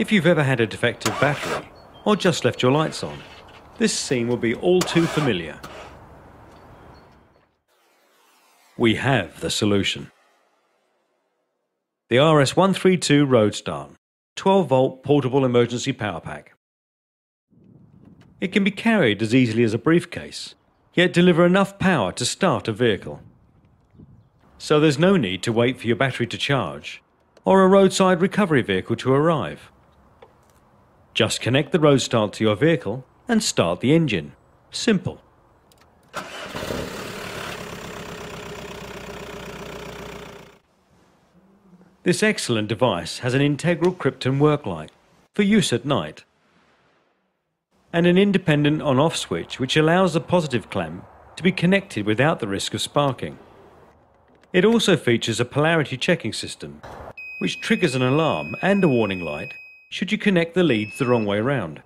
If you've ever had a defective battery or just left your lights on, this scene will be all too familiar. We have the solution. The RS132 Roadstart 12 volt portable emergency power pack. It can be carried as easily as a briefcase, yet deliver enough power to start a vehicle. So there's no need to wait for your battery to charge or a roadside recovery vehicle to arrive. Just connect the Roadstart to your vehicle and start the engine. Simple. This excellent device has an integral Krypton work light for use at night and an independent on-off switch which allows the positive clamp to be connected without the risk of sparking. It also features a polarity checking system which triggers an alarm and a warning light should you connect the leads the wrong way around.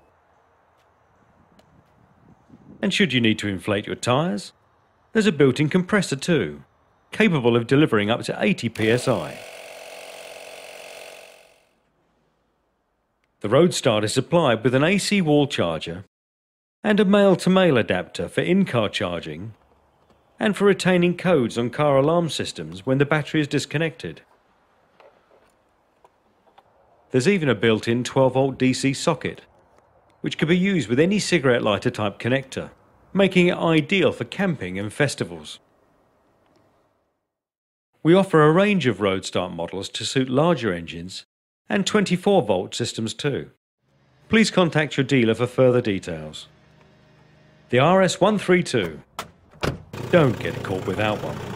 And should you need to inflate your tyres, there's a built-in compressor too, capable of delivering up to 80 psi. The Roadstart is supplied with an AC wall charger and a male-to-male adapter for in-car charging and for retaining codes on car alarm systems when the battery is disconnected. There's even a built-in 12-volt DC socket, which can be used with any cigarette lighter type connector, making it ideal for camping and festivals. We offer a range of Roadstart models to suit larger engines and 24 volt systems too. Please contact your dealer for further details. The RS132. Don't get caught without one.